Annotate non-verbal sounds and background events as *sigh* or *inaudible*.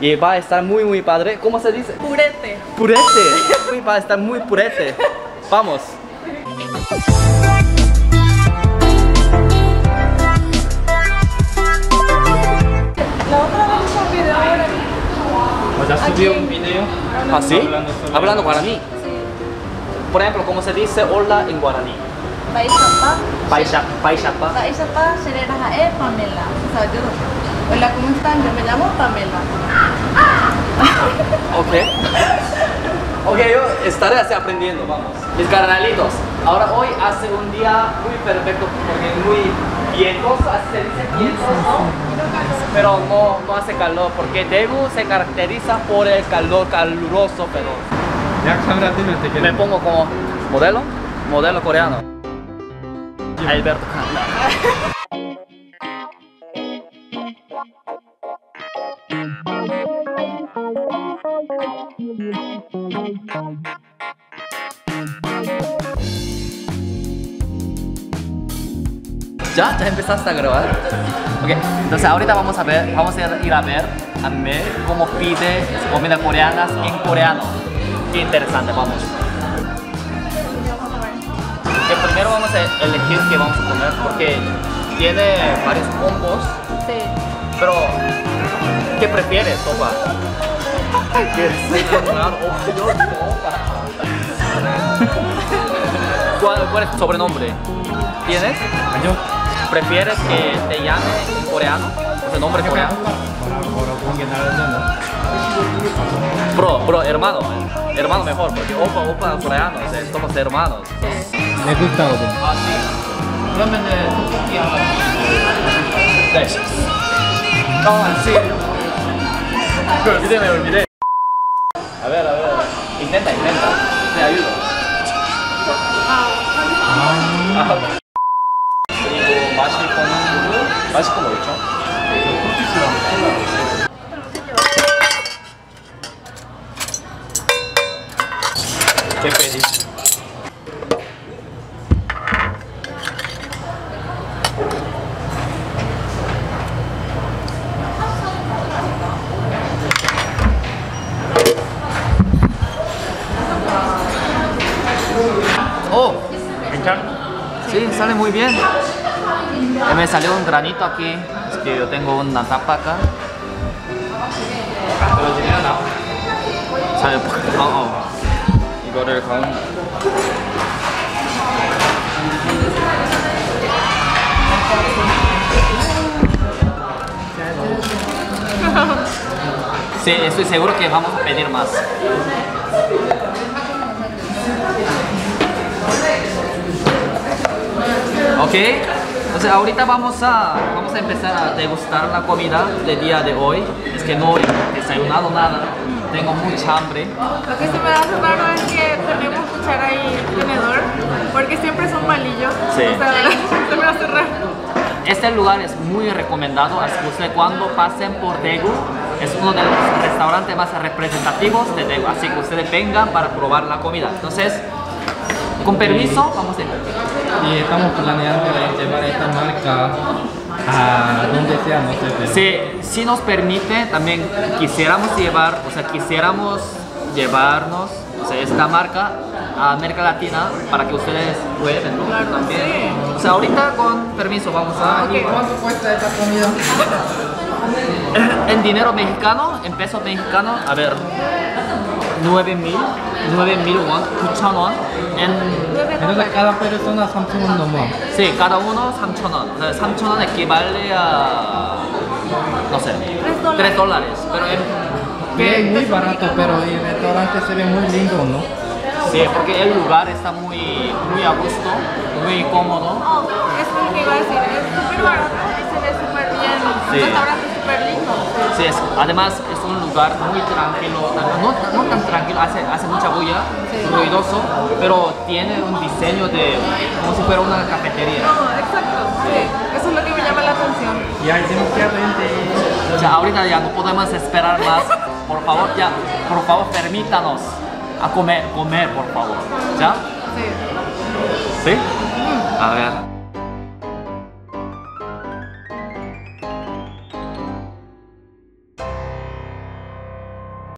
Y va a estar muy, muy padre. ¿Cómo se dice? Purete. Purete. Uy, va a estar muy purete. Vamos. La otra vez un video ahora. Ya subió un video. ¿Ah, sí? Hablando Hablando guaraní. Sí. Por ejemplo, ¿cómo se dice hola en guaraní? Baisapa. Paisha, paishapa. Baisapa, Serena E, Pamela. O sea, yo. Hola, ¿cómo están? Yo me llamo Pamela. Ok. Ok, yo estaré así aprendiendo, vamos. Mis carnalitos, ahora hoy hace un día muy perfecto porque es muy vientoso, así se dice vientoso. Pero no, no hace calor porque Daegu se caracteriza por el calor caluroso, pero me pongo como modelo, modelo coreano. Alberto. ¿Ya? ¿Ya empezaste a grabar? Ok, entonces ahorita vamos a ver, vamos a ir a ver anime cómo pide comida coreana en coreano. Qué interesante, vamos. Que primero vamos a elegir qué vamos a comer porque tiene varios combos, Sí. pero ¿qué prefieres, sopa? ¿Quieres cenar o yo sopa? ¿Cuál, ¿Cuál es tu sobrenombre? ¿Tienes? Yo. ¿Prefieres que te llame en coreano? ¿Ese nombre coreano? Bro, bro, hermano, hermano mejor, porque opa, opa, coreano, somos hermanos. Me gusta opa. Ah, sí. Solamente Sí. Me olvidé. A ver, a ver, intenta, intenta. Te ayudo. Ah, ah 그리고 마실 거는 마실 거뭐 있죠? ¿Qué pedís? Oh, 괜찮아? sí, sale muy bien. Eh, Me salió un granito aquí. Es que yo tengo una tapa acá. 떨어지면 나. 잘 어, 어. 이거를 가운데 Sí, estoy seguro que vamos a pedir más. Ok, Entonces ahorita vamos a, vamos a empezar a degustar la comida del día de hoy. Es que no he desayunado nada, tengo mucha hambre. Lo que se me hace raro es que tenemos cuchara y tenedor, porque siempre son palillos. Sí. O sea, *laughs* se me hace raro. Este lugar es muy recomendado, así que ustedes cuando pasen por Daegu, es uno de los restaurantes más representativos de Daegu, así que ustedes vengan para probar la comida. Entonces, con permiso, vamos a ir. Y estamos planeando llevar esta marca a donde sea, no sé, Si, si nos permite, también quisiéramos llevar, o sea, quisiéramos llevarnos o sea, esta marca a América Latina para que ustedes. Claro, también. sí. O sea, ahorita con permiso vamos a ir. ¿Cuánto cuesta esta comida? *laughs* En dinero mexicano, en pesos mexicanos, a ver, 9.000, 9.000 won, 9,000 won. Entonces cada persona 3,000 nomás. Sí, cada uno 3,000 won. 3,000 won equivale a... no sé, 3 dólares. Pero es... muy barato, pero el restaurante se ve muy lindo, ¿no? Sí, porque el lugar está muy, muy a gusto, muy cómodo. Oh, es lo que iba a decir, es súper barato y se ve súper bien. Sí. El restaurante súper lindo. Sí, es, además es un lugar muy tranquilo, no, no tan tranquilo, hace, hace mucha bulla, ruidoso, pero tiene un diseño de como si fuera una cafetería. No, exacto. Sí. Eso es lo que me llama la atención. Y hay demasiada gente. O sea, ahorita ya no podemos esperar más. Por favor, ya, por favor, permítanos a comer, comer, por favor. ¿Ya? Sí. ¿Sí? A ver.